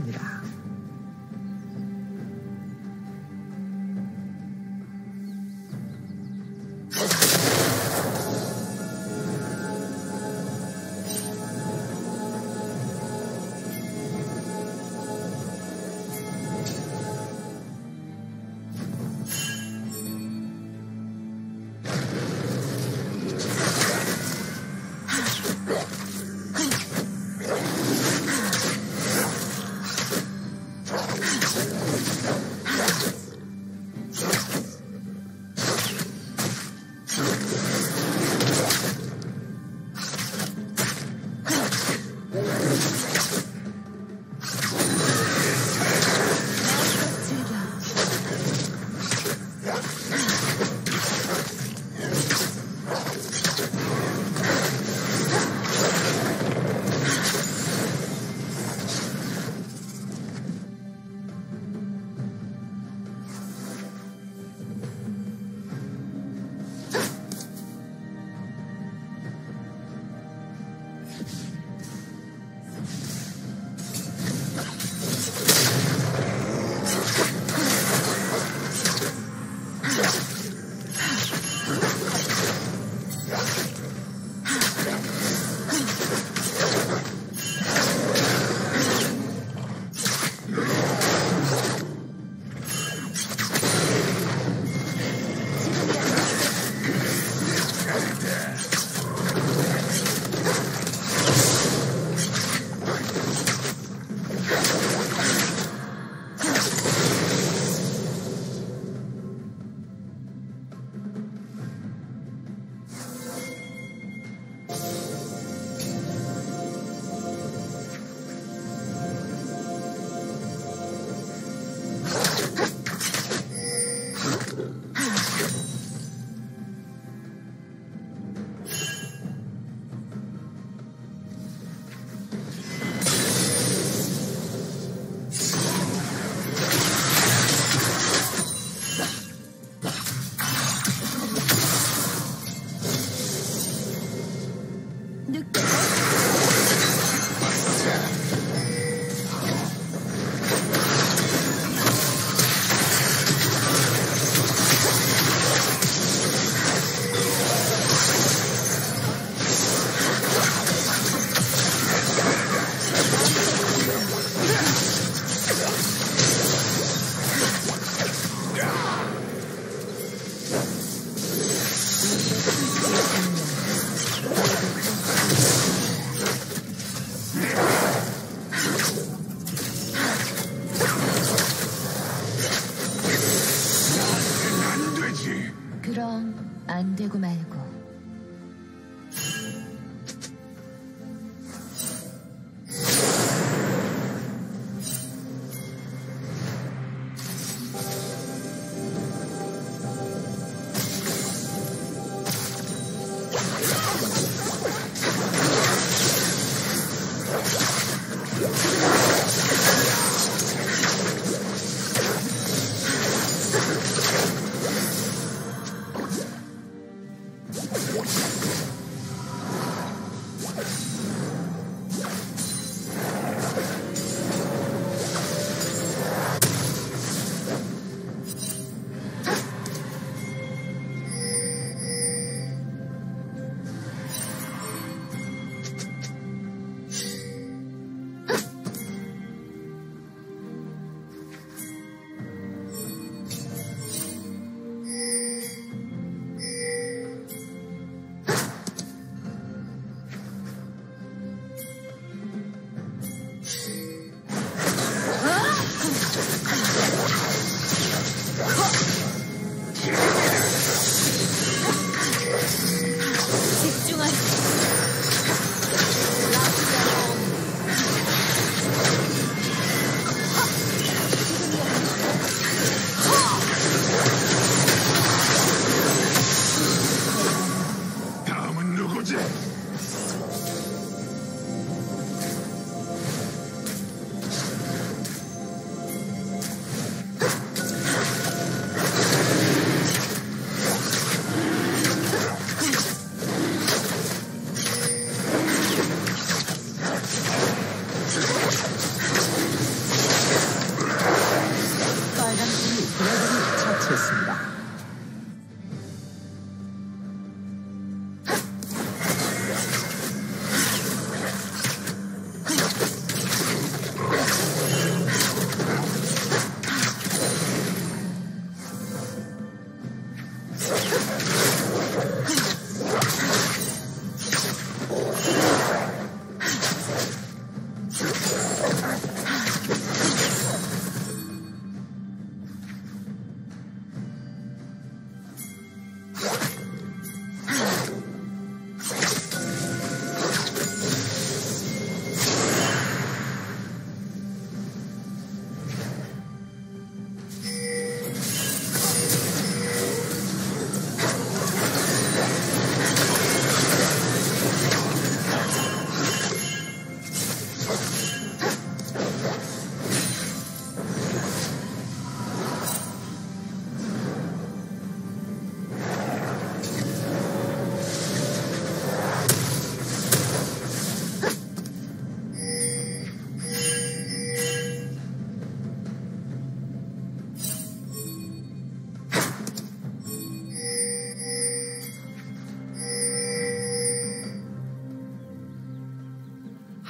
미니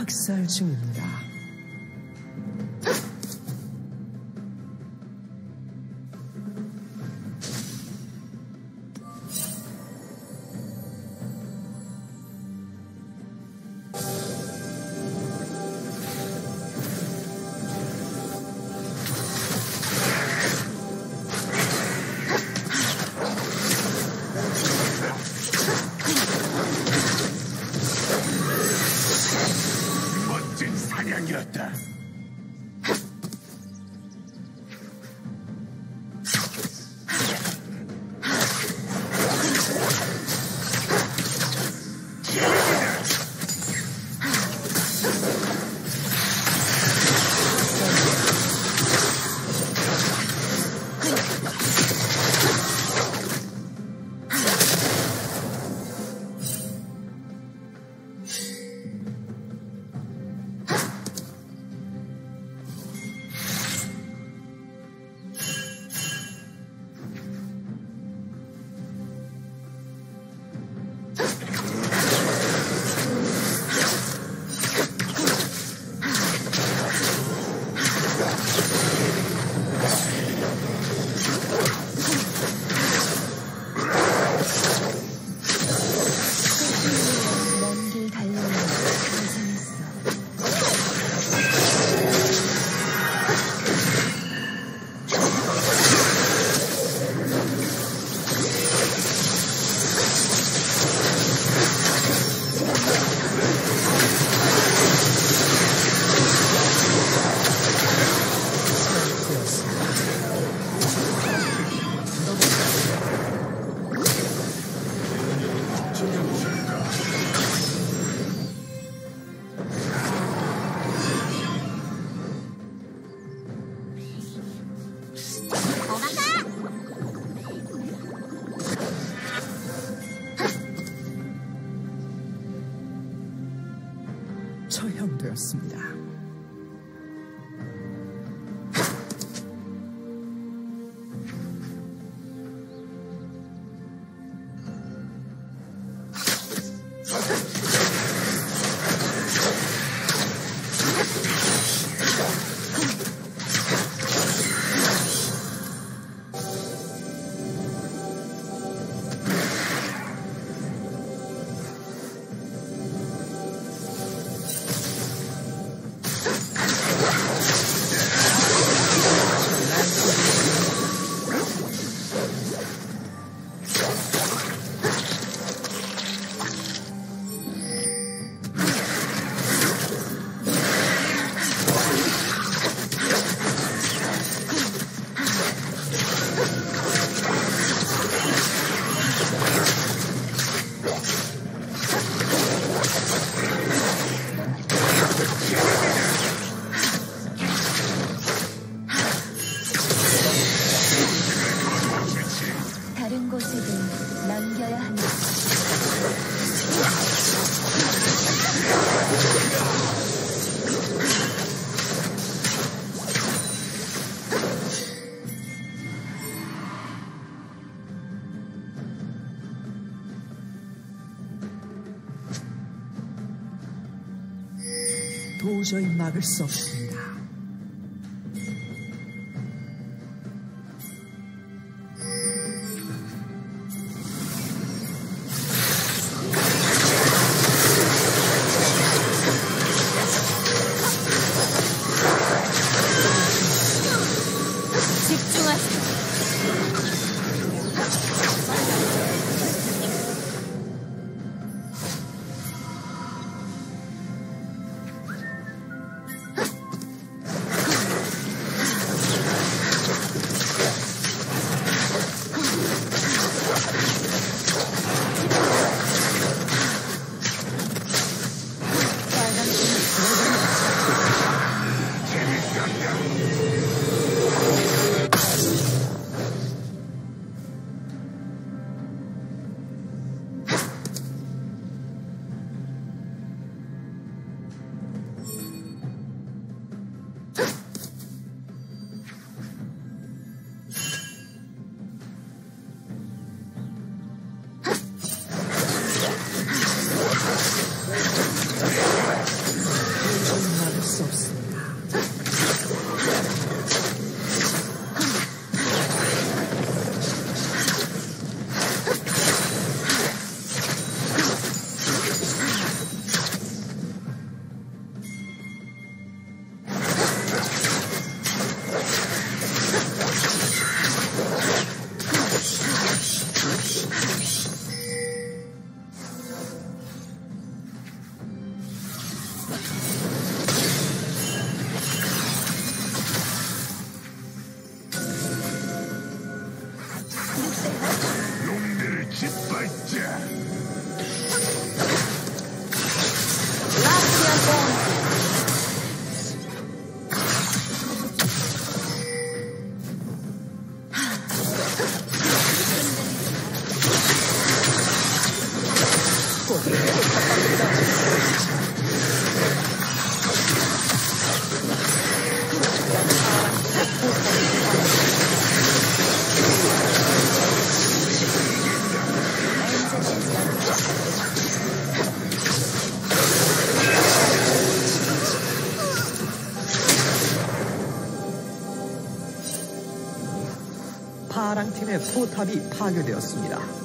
학살 중입니다. idiota! 기도하겠습니다. Joy Magersoft. Шипайте! 북한의 포탑이 파괴되었습니다.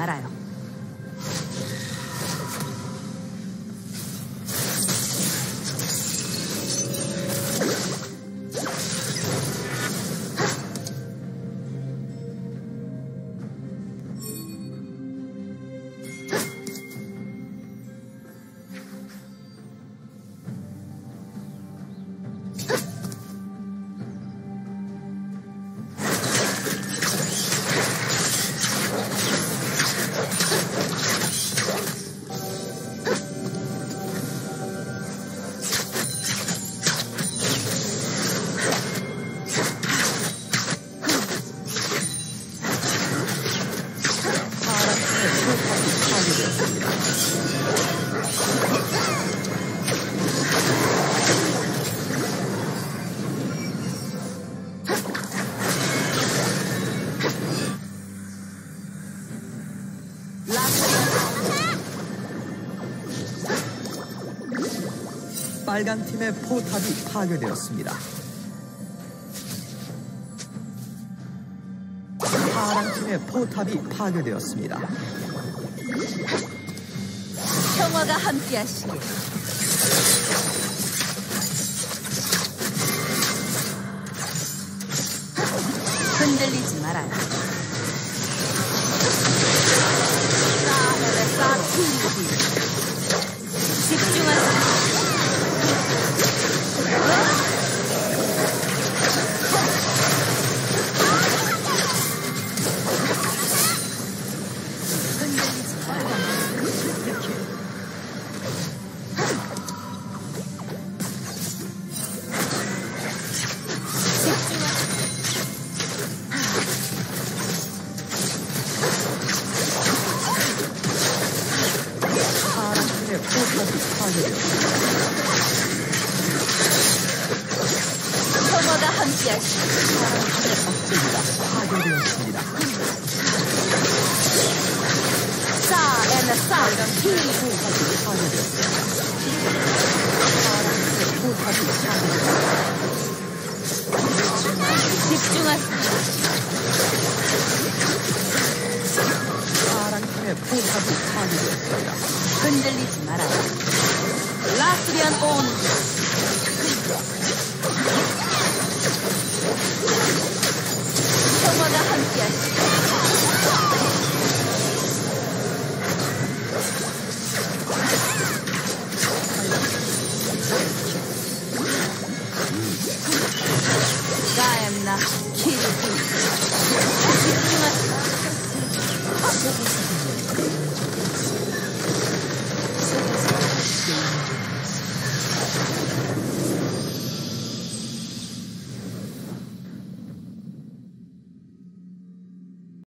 ならよ。 빨간 팀의 포탑이 파괴되었습니다. 파란 팀의 포탑이 파괴되었습니다. 평화가 함께하시길. 흔들리지 말아요. 파괴되었습니다. 파랑팀의 포탑이 파괴되었습니다. 흔들리지 말아요. 라스리안 온.